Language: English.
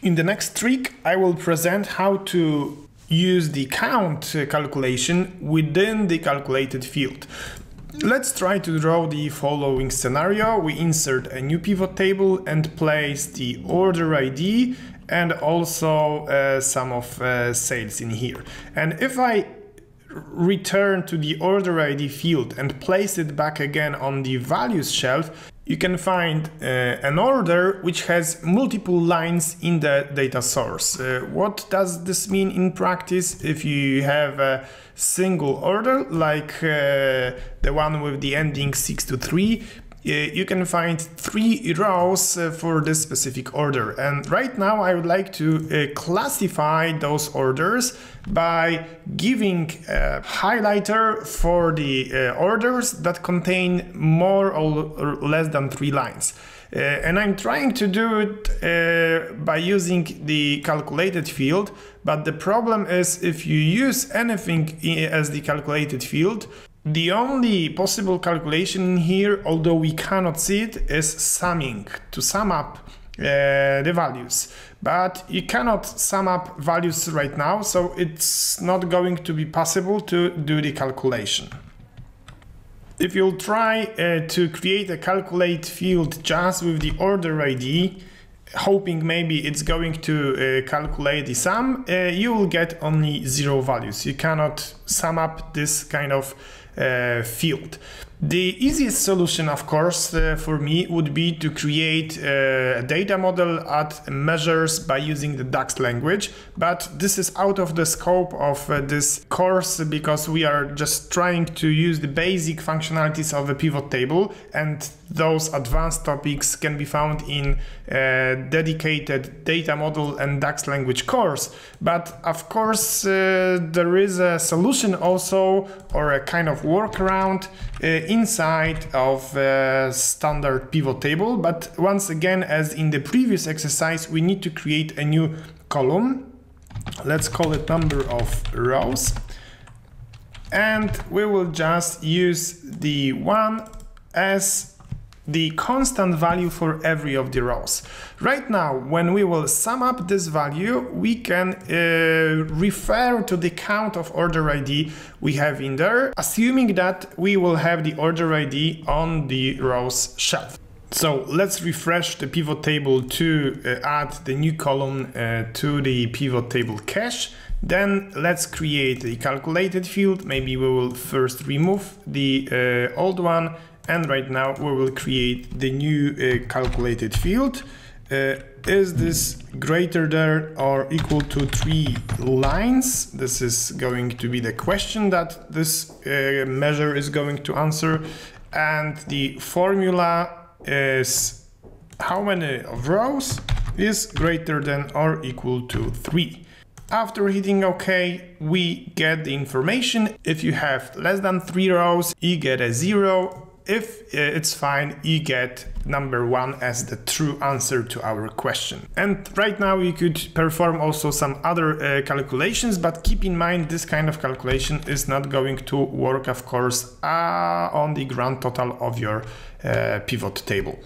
In the next trick, I will present how to use the count calculation within the calculated field. Let's try to draw the following scenario. We insert a new pivot table and place the order ID and also uh, sum of uh, sales in here. And if I return to the order ID field and place it back again on the values shelf, you can find uh, an order which has multiple lines in the data source. Uh, what does this mean in practice? If you have a single order like uh, the one with the ending 6 to 3, uh, you can find three rows uh, for this specific order. And right now I would like to uh, classify those orders by giving a highlighter for the orders that contain more or less than three lines. Uh, and I'm trying to do it uh, by using the calculated field, but the problem is if you use anything as the calculated field, the only possible calculation here, although we cannot see it, is summing, to sum up uh, the values. But you cannot sum up values right now, so it's not going to be possible to do the calculation. If you'll try uh, to create a calculate field just with the order ID, hoping maybe it's going to uh, calculate the sum, uh, you will get only zero values. You cannot sum up this kind of field. The easiest solution, of course, uh, for me would be to create uh, a data model at measures by using the DAX language, but this is out of the scope of uh, this course because we are just trying to use the basic functionalities of a pivot table and those advanced topics can be found in a dedicated data model and DAX language course. But of course, uh, there is a solution also or a kind of workaround uh, inside of a standard pivot table. But once again, as in the previous exercise, we need to create a new column. Let's call it number of rows. And we will just use the one as the constant value for every of the rows. Right now, when we will sum up this value, we can uh, refer to the count of order ID we have in there, assuming that we will have the order ID on the rows shelf. So let's refresh the pivot table to uh, add the new column uh, to the pivot table cache. Then let's create a calculated field. Maybe we will first remove the uh, old one and right now we will create the new uh, calculated field. Uh, is this greater than or equal to three lines? This is going to be the question that this uh, measure is going to answer. And the formula is how many of rows is greater than or equal to three. After hitting OK, we get the information. If you have less than three rows, you get a zero if uh, it's fine, you get number one as the true answer to our question. And right now you could perform also some other uh, calculations, but keep in mind this kind of calculation is not going to work, of course, uh, on the grand total of your uh, pivot table.